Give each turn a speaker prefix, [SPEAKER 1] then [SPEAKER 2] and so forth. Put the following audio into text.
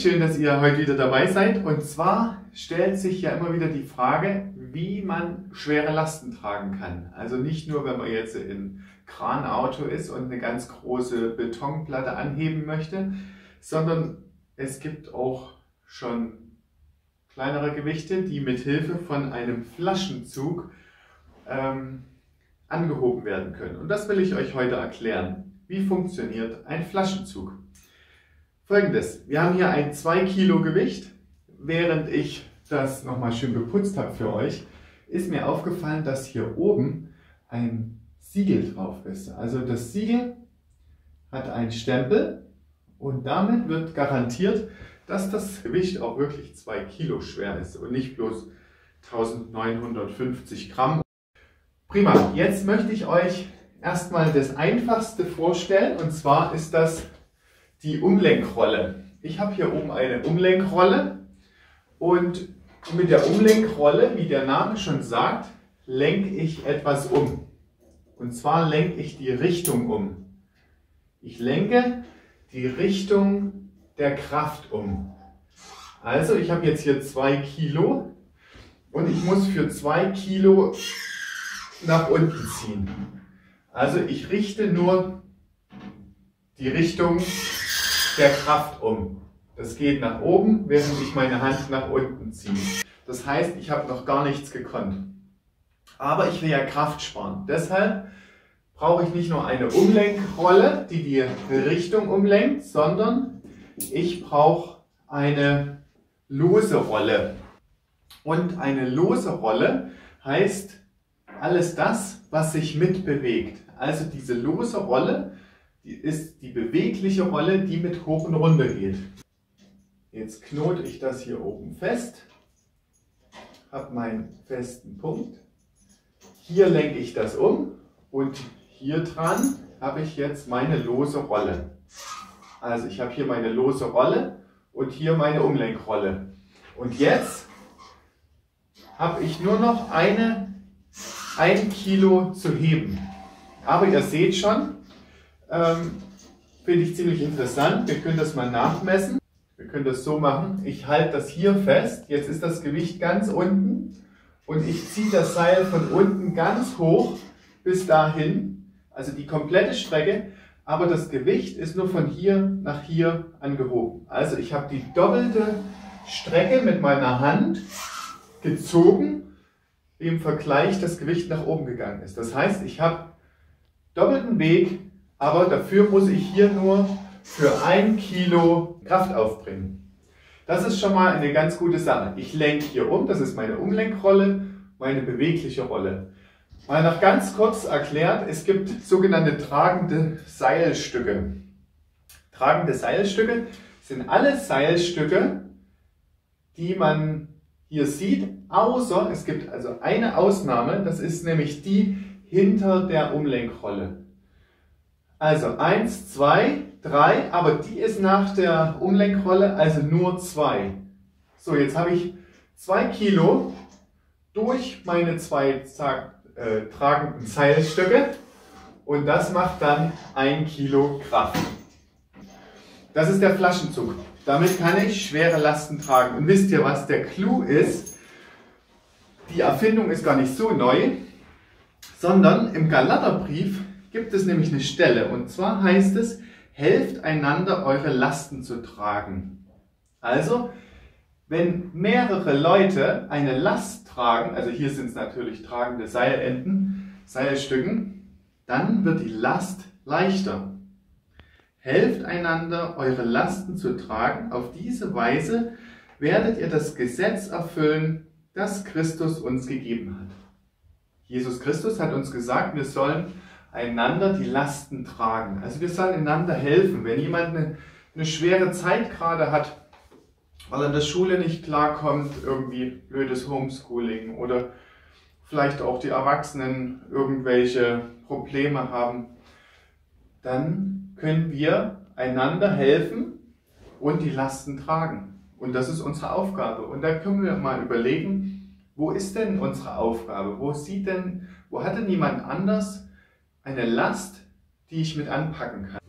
[SPEAKER 1] schön, dass ihr heute wieder dabei seid. Und zwar stellt sich ja immer wieder die Frage, wie man schwere Lasten tragen kann. Also nicht nur, wenn man jetzt in Kranauto ist und eine ganz große Betonplatte anheben möchte, sondern es gibt auch schon kleinere Gewichte, die mit Hilfe von einem Flaschenzug ähm, angehoben werden können. Und das will ich euch heute erklären. Wie funktioniert ein Flaschenzug? Folgendes, wir haben hier ein 2 Kilo Gewicht. Während ich das nochmal schön beputzt habe für euch, ist mir aufgefallen, dass hier oben ein Siegel drauf ist. Also das Siegel hat einen Stempel und damit wird garantiert, dass das Gewicht auch wirklich 2 Kilo schwer ist und nicht bloß 1950 Gramm. Prima, jetzt möchte ich euch erstmal das Einfachste vorstellen und zwar ist das die Umlenkrolle. Ich habe hier oben eine Umlenkrolle und mit der Umlenkrolle, wie der Name schon sagt, lenke ich etwas um. Und zwar lenke ich die Richtung um. Ich lenke die Richtung der Kraft um. Also ich habe jetzt hier zwei Kilo und ich muss für zwei Kilo nach unten ziehen. Also ich richte nur die Richtung der Kraft um. Das geht nach oben, während ich meine Hand nach unten ziehe. Das heißt, ich habe noch gar nichts gekonnt. Aber ich will ja Kraft sparen. Deshalb brauche ich nicht nur eine Umlenkrolle, die die Richtung umlenkt, sondern ich brauche eine lose Rolle. Und eine lose Rolle heißt alles das, was sich mitbewegt. Also diese lose Rolle ist die bewegliche Rolle, die mit hoch und runter geht. Jetzt knote ich das hier oben fest, habe meinen festen Punkt. Hier lenke ich das um und hier dran habe ich jetzt meine lose Rolle. Also ich habe hier meine lose Rolle und hier meine Umlenkrolle. Und jetzt habe ich nur noch eine 1 Kilo zu heben. Aber ihr seht schon, ähm, Finde ich ziemlich interessant. Wir können das mal nachmessen. Wir können das so machen. Ich halte das hier fest. Jetzt ist das Gewicht ganz unten. Und ich ziehe das Seil von unten ganz hoch bis dahin. Also die komplette Strecke. Aber das Gewicht ist nur von hier nach hier angehoben. Also ich habe die doppelte Strecke mit meiner Hand gezogen, wie im Vergleich das Gewicht nach oben gegangen ist. Das heißt, ich habe doppelten Weg aber dafür muss ich hier nur für ein Kilo Kraft aufbringen. Das ist schon mal eine ganz gute Sache. Ich lenke hier um, das ist meine Umlenkrolle, meine bewegliche Rolle. Mal noch ganz kurz erklärt, es gibt sogenannte tragende Seilstücke. Tragende Seilstücke sind alle Seilstücke, die man hier sieht, außer es gibt also eine Ausnahme, das ist nämlich die hinter der Umlenkrolle. Also 1, 2, 3, aber die ist nach der Umlenkrolle also nur 2. So, jetzt habe ich 2 Kilo durch meine zwei äh, tragenden Seilstöcke und das macht dann 1 Kilo Kraft. Das ist der Flaschenzug. Damit kann ich schwere Lasten tragen. Und wisst ihr, was der Clou ist? Die Erfindung ist gar nicht so neu, sondern im Galaterbrief gibt es nämlich eine Stelle und zwar heißt es, helft einander eure Lasten zu tragen. Also, wenn mehrere Leute eine Last tragen, also hier sind es natürlich tragende Seilenden, Seilstücken, dann wird die Last leichter. Helft einander, eure Lasten zu tragen. Auf diese Weise werdet ihr das Gesetz erfüllen, das Christus uns gegeben hat. Jesus Christus hat uns gesagt, wir sollen einander die Lasten tragen. Also wir sollen einander helfen. Wenn jemand eine, eine schwere Zeit gerade hat, weil er in der Schule nicht klarkommt, irgendwie blödes Homeschooling oder vielleicht auch die Erwachsenen irgendwelche Probleme haben, dann können wir einander helfen und die Lasten tragen. Und das ist unsere Aufgabe. Und da können wir mal überlegen, wo ist denn unsere Aufgabe? Wo sieht denn, wo hat denn jemand anders eine Last, die ich mit anpacken kann.